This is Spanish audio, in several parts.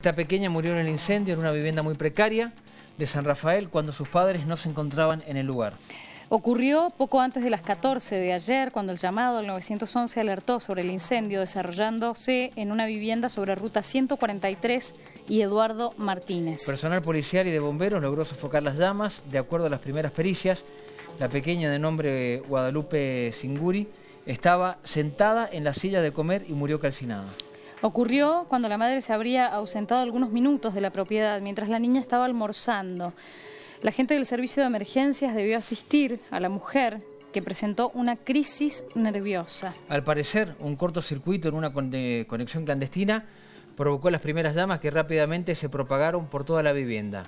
Esta pequeña murió en el incendio en una vivienda muy precaria de San Rafael cuando sus padres no se encontraban en el lugar. Ocurrió poco antes de las 14 de ayer, cuando el llamado al 911 alertó sobre el incendio desarrollándose en una vivienda sobre ruta 143 y Eduardo Martínez. Personal policial y de bomberos logró sofocar las llamas. De acuerdo a las primeras pericias, la pequeña de nombre Guadalupe Singuri estaba sentada en la silla de comer y murió calcinada. Ocurrió cuando la madre se habría ausentado algunos minutos de la propiedad mientras la niña estaba almorzando. La gente del servicio de emergencias debió asistir a la mujer que presentó una crisis nerviosa. Al parecer, un cortocircuito en una conexión clandestina provocó las primeras llamas que rápidamente se propagaron por toda la vivienda.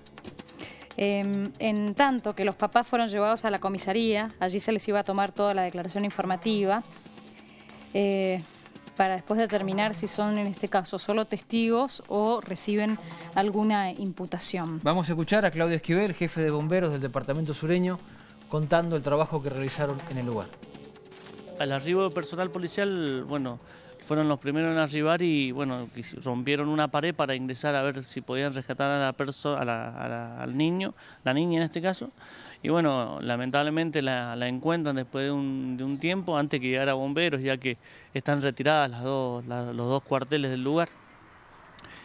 Em, en tanto que los papás fueron llevados a la comisaría, allí se les iba a tomar toda la declaración informativa. Eh, para después determinar si son en este caso solo testigos o reciben alguna imputación. Vamos a escuchar a Claudio Esquivel, jefe de bomberos del departamento sureño, contando el trabajo que realizaron en el lugar. Al arribo del personal policial, bueno, fueron los primeros en arribar y bueno, rompieron una pared para ingresar a ver si podían rescatar a la persona, al niño, la niña en este caso. Y bueno, lamentablemente la, encuentran después de un, tiempo, antes que llegara bomberos, ya que están retiradas los dos cuarteles del lugar.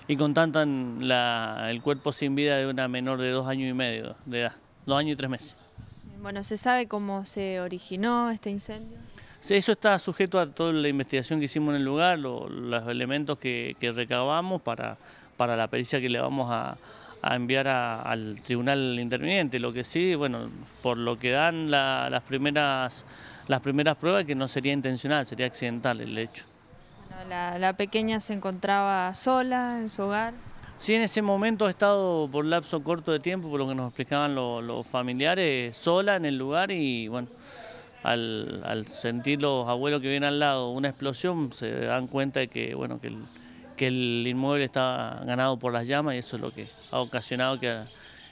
Y contantan el cuerpo sin vida de una menor de dos años y medio de edad, dos años y tres meses. Bueno, ¿se sabe cómo se originó este incendio? Eso está sujeto a toda la investigación que hicimos en el lugar, los elementos que, recabamos para, para la pericia que le vamos a, enviar al tribunal interviniente. Lo que sí, bueno, por lo que dan las, primeras, las primeras pruebas, que no sería intencional, sería accidental el hecho. la, pequeña se encontraba sola en su hogar. Sí, en ese momento ha estado por lapso corto de tiempo, por lo que nos explicaban los familiares, sola en el lugar y bueno, al, sentir los abuelos que vienen al lado una explosión, se dan cuenta de que, bueno, que, el, inmueble está ganado por las llamas y eso es lo que ha ocasionado que a,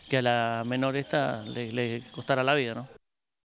que a la menor esta le, le costara la vida. ¿no?